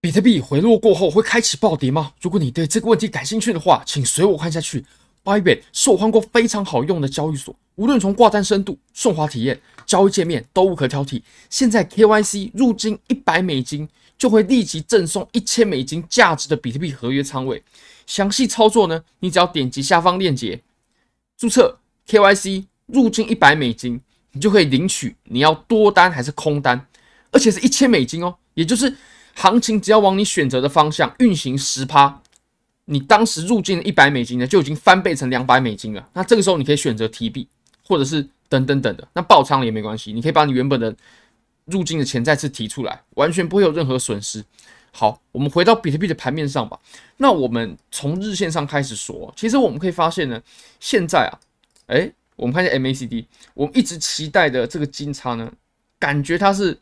比特币回落过后会开启暴跌吗？如果你对这个问题感兴趣的话，请随我看下去。Bybit 是我换过非常好用的交易所，无论从挂单深度、顺滑体验、交易界面都无可挑剔。现在 KYC 入金一百美金，就会立即赠送一千美金价值的比特币合约仓位。详细操作呢，你只要点击下方链接，注册 KYC 入金一百美金，你就可以领取你要多单还是空单，而且是一千美金哦，也就是。行情只要往你选择的方向运行十趴，你当时入金的一百美金呢，就已经翻倍成两百美金了。那这个时候你可以选择提币，或者是等等等的，那爆仓了也没关系，你可以把你原本的入金的钱再次提出来，完全不会有任何损失。好，我们回到比特币的盘面上吧。那我们从日线上开始说，其实我们可以发现呢，现在啊，诶，我们看一下 MACD，我们一直期待的这个金叉呢，感觉它是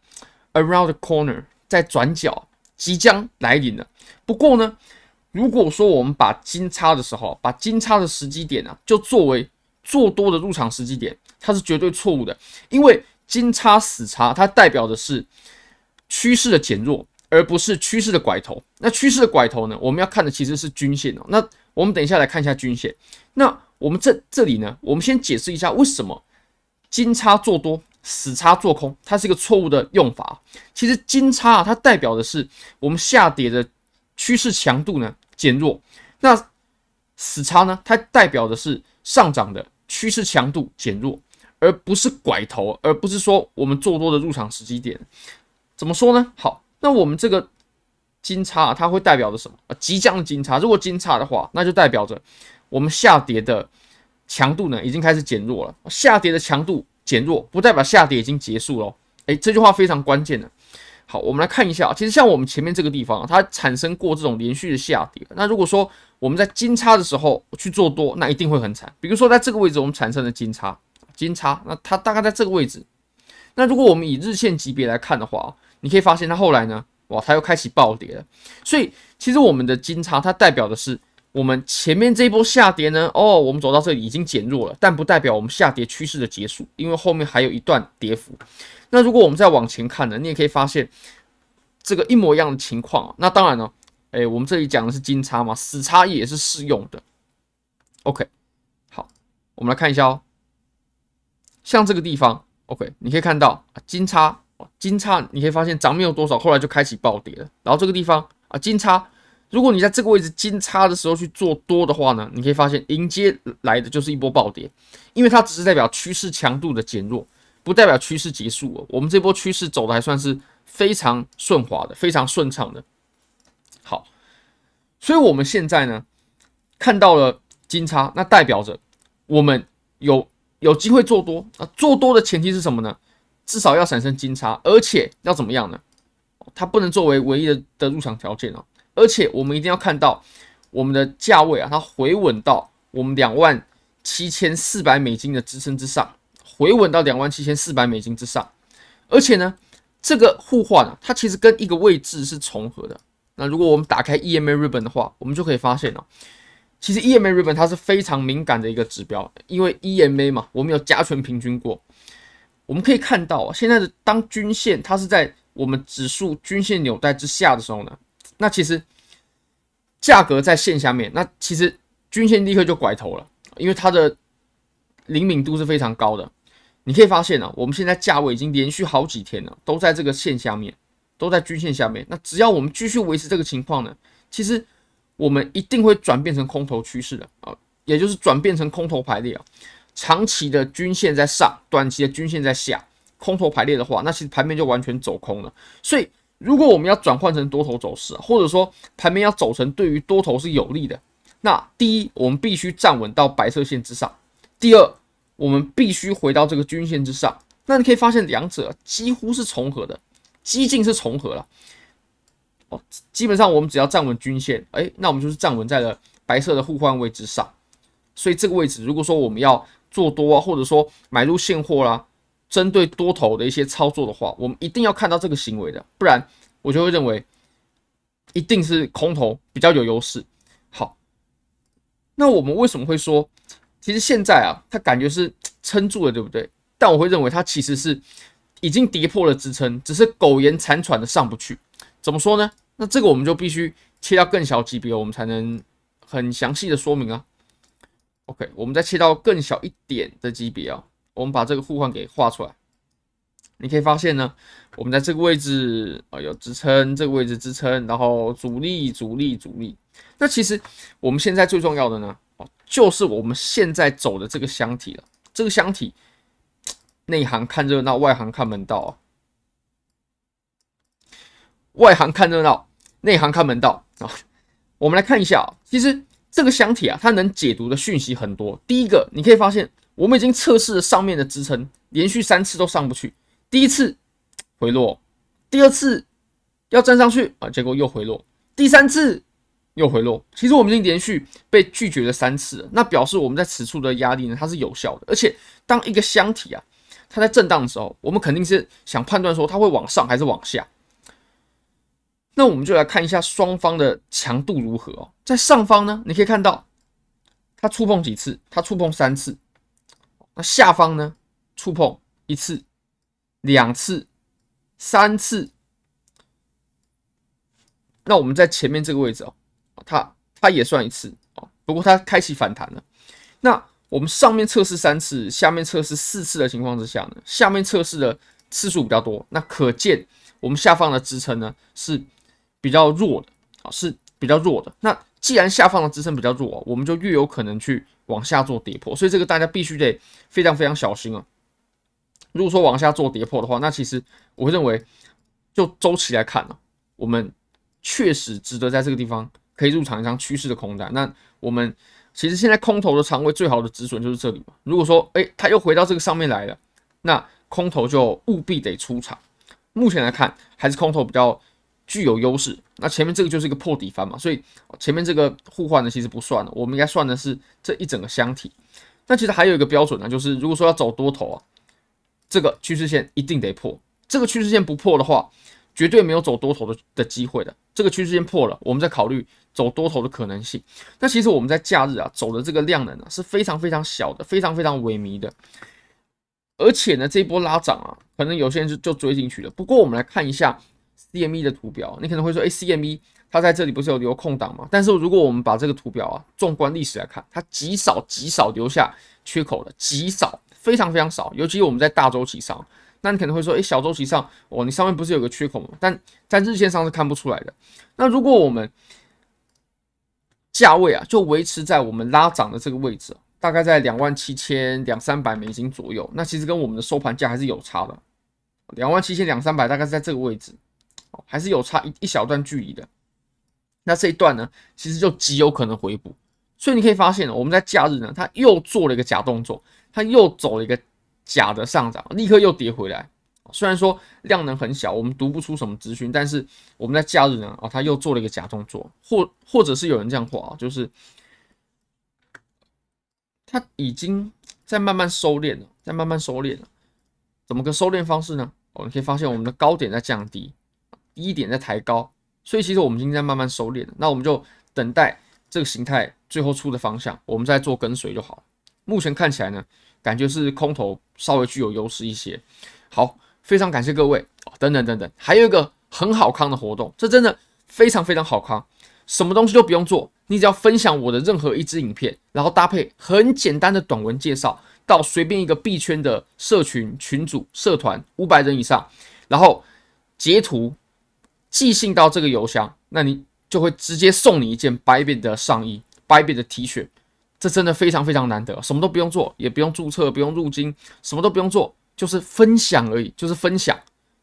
around the corner。在转角即将来临了。不过呢，如果说我们把金叉的时候，把金叉的时机点呢，就作为做多的入场时机点，它是绝对错误的。因为金叉死叉，它代表的是趋势的减弱，而不是趋势的拐头。那趋势的拐头呢，我们要看的其实是均线哦。那我们等一下来看一下均线。那我们这这里呢，我们先解释一下为什么金叉做多。死叉做空，它是一个错误的用法。其实金叉啊，它代表的是我们下跌的趋势强度呢减弱。那死叉呢，它代表的是上涨的趋势强度减弱，而不是拐头，而不是说我们做多的入场时机点。怎么说呢？好，那我们这个金叉啊它会代表着什么？即将的金叉。如果金叉的话，那就代表着我们下跌的强度呢已经开始减弱了。下跌的强度。减弱不代表下跌已经结束了，诶，这句话非常关键的。好，我们来看一下，其实像我们前面这个地方，它产生过这种连续的下跌。那如果说我们在金叉的时候去做多，那一定会很惨。比如说在这个位置，我们产生了金叉，金叉，那它大概在这个位置。那如果我们以日线级别来看的话，你可以发现它后来呢，哇，它又开启暴跌了。所以其实我们的金叉它代表的是。我们前面这一波下跌呢，哦，我们走到这里已经减弱了，但不代表我们下跌趋势的结束，因为后面还有一段跌幅。那如果我们再往前看呢，你也可以发现这个一模一样的情况。那当然呢，哎，我们这里讲的是金叉嘛，死叉也是适用的。OK，好，我们来看一下哦，像这个地方，OK，你可以看到金叉，金叉，你可以发现涨没有多少，后来就开启暴跌了。然后这个地方啊，金叉。如果你在这个位置金叉的时候去做多的话呢，你可以发现迎接来的就是一波暴跌，因为它只是代表趋势强度的减弱，不代表趋势结束哦。我们这波趋势走的还算是非常顺滑的，非常顺畅的。好，所以我们现在呢看到了金叉，那代表着我们有有机会做多啊。做多的前提是什么呢？至少要产生金叉，而且要怎么样呢？它不能作为唯一的的入场条件哦。而且我们一定要看到我们的价位啊，它回稳到我们两万七千四百美金的支撑之上，回稳到两万七千四百美金之上。而且呢，这个互换啊，它其实跟一个位置是重合的。那如果我们打开 EMA ribbon 的话，我们就可以发现哦，其实 EMA ribbon 它是非常敏感的一个指标，因为 EMA 嘛，我们有加权平均过。我们可以看到啊，现在的当均线它是在我们指数均线纽带之下的时候呢。那其实价格在线下面，那其实均线立刻就拐头了，因为它的灵敏度是非常高的。你可以发现啊，我们现在价位已经连续好几天了，都在这个线下面，都在均线下面。那只要我们继续维持这个情况呢，其实我们一定会转变成空头趋势的啊，也就是转变成空头排列啊。长期的均线在上，短期的均线在下，空头排列的话，那其实盘面就完全走空了。所以。如果我们要转换成多头走势，或者说盘面要走成对于多头是有利的，那第一，我们必须站稳到白色线之上；第二，我们必须回到这个均线之上。那你可以发现两者几乎是重合的，几近是重合了。哦，基本上我们只要站稳均线，哎，那我们就是站稳在了白色的互换位置上。所以这个位置，如果说我们要做多啊，或者说买入现货啦。针对多头的一些操作的话，我们一定要看到这个行为的，不然我就会认为一定是空头比较有优势。好，那我们为什么会说，其实现在啊，它感觉是撑住了，对不对？但我会认为它其实是已经跌破了支撑，只是苟延残喘的上不去。怎么说呢？那这个我们就必须切到更小级别，我们才能很详细的说明啊。OK，我们再切到更小一点的级别啊，我们把这个互换给画出来。你可以发现呢，我们在这个位置啊有支撑，这个位置支撑，然后阻力、阻力、阻力。那其实我们现在最重要的呢，哦，就是我们现在走的这个箱体了。这个箱体，内行看热闹，外行看门道啊。外行看热闹，内行看门道啊。我们来看一下啊，其实这个箱体啊，它能解读的讯息很多。第一个，你可以发现，我们已经测试了上面的支撑，连续三次都上不去。第一次回落，第二次要站上去啊，结果又回落，第三次又回落。其实我们已经连续被拒绝了三次了，那表示我们在此处的压力呢，它是有效的。而且当一个箱体啊，它在震荡的时候，我们肯定是想判断说它会往上还是往下。那我们就来看一下双方的强度如何哦。在上方呢，你可以看到它触碰几次，它触碰三次。那下方呢，触碰一次。两次、三次，那我们在前面这个位置哦，它它也算一次哦，不过它开启反弹了。那我们上面测试三次，下面测试四次的情况之下呢，下面测试的次数比较多，那可见我们下方的支撑呢是比较弱的啊，是比较弱的。那既然下方的支撑比较弱，我们就越有可能去往下做跌破，所以这个大家必须得非常非常小心啊。如果说往下做跌破的话，那其实我认为，就周期来看呢，我们确实值得在这个地方可以入场一张趋势的空单。那我们其实现在空头的仓位最好的止损就是这里嘛。如果说哎，它又回到这个上面来了，那空头就务必得出场。目前来看，还是空头比较具有优势。那前面这个就是一个破底翻嘛，所以前面这个互换呢其实不算了，我们应该算的是这一整个箱体。那其实还有一个标准呢，就是如果说要走多头啊。这个趋势线一定得破，这个趋势线不破的话，绝对没有走多头的的机会的。这个趋势线破了，我们再考虑走多头的可能性。那其实我们在假日啊走的这个量能啊是非常非常小的，非常非常萎靡的。而且呢，这一波拉涨啊，可能有些人就就追进去了。不过我们来看一下 CME 的图表，你可能会说，哎，CME 它在这里不是有留空档吗？但是如果我们把这个图表啊，纵观历史来看，它极少极少留下缺口的，极少。非常非常少，尤其我们在大周期上，那你可能会说，诶，小周期上，哦，你上面不是有个缺口吗？但在日线上是看不出来的。那如果我们价位啊，就维持在我们拉涨的这个位置，大概在两万七千两三百美金左右，那其实跟我们的收盘价还是有差的。两万七千两三百，大概是在这个位置，还是有差一一小段距离的。那这一段呢，其实就极有可能回补。所以你可以发现，我们在假日呢，它又做了一个假动作。它又走了一个假的上涨，立刻又跌回来。虽然说量能很小，我们读不出什么资讯，但是我们在假日呢，啊，它又做了一个假动作，或或者是有人这样画啊，就是它已经在慢慢收敛了，在慢慢收敛了。怎么个收敛方式呢？哦，你可以发现我们的高点在降低，低点在抬高，所以其实我们已经在慢慢收敛了。那我们就等待这个形态最后出的方向，我们再做跟随就好了。目前看起来呢。感觉是空头稍微具有优势一些。好，非常感谢各位。等等等等，还有一个很好康的活动，这真的非常非常好康。什么东西都不用做，你只要分享我的任何一支影片，然后搭配很简单的短文介绍，到随便一个币圈的社群群组、社团五百人以上，然后截图寄信到这个邮箱，那你就会直接送你一件白边的上衣、白边的 T 恤。这真的非常非常难得，什么都不用做，也不用注册，不用入金，什么都不用做，就是分享而已，就是分享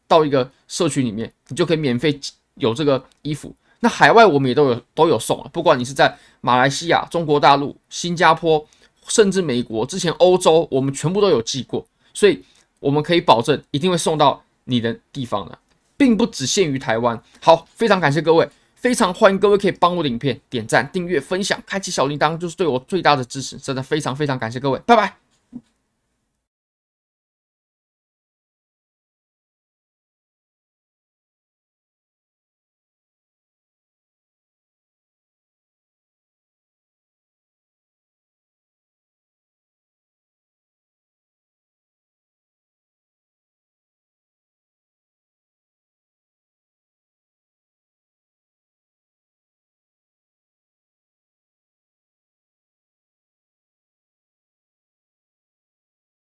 到一个社区里面，你就可以免费有这个衣服。那海外我们也都有都有送了，不管你是在马来西亚、中国大陆、新加坡，甚至美国，之前欧洲我们全部都有寄过，所以我们可以保证一定会送到你的地方的，并不只限于台湾。好，非常感谢各位。非常欢迎各位可以帮我的影片点赞、订阅、分享、开启小铃铛，就是对我最大的支持。真的非常非常感谢各位，拜拜。